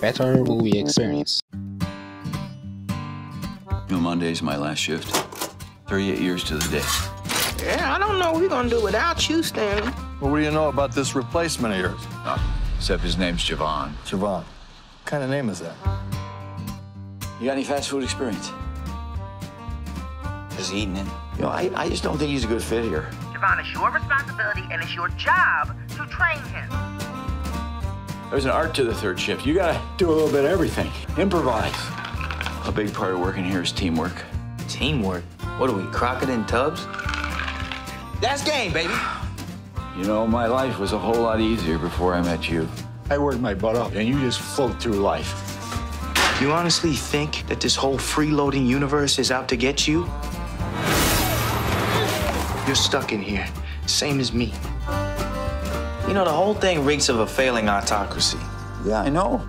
better movie experience. You know, Monday's my last shift. 38 years to the day. Yeah, I don't know what we're gonna do without you, Stanley. Well, what do you know about this replacement of yours? Oh, except his name's Javon. Javon. What kind of name is that? You got any fast food experience? Just eating it. You know, I, I just don't think he's a good fit here. Javon, it's your responsibility and it's your job to train him. There's an art to the third shift. You gotta do a little bit of everything. Improvise. A big part of working here is teamwork. Teamwork? What are we, Crockett and Tubbs? That's game, baby. You know, my life was a whole lot easier before I met you. I worked my butt off, and you just float through life. You honestly think that this whole freeloading universe is out to get you? You're stuck in here, same as me. You know, the whole thing reeks of a failing autocracy. Yeah, I know.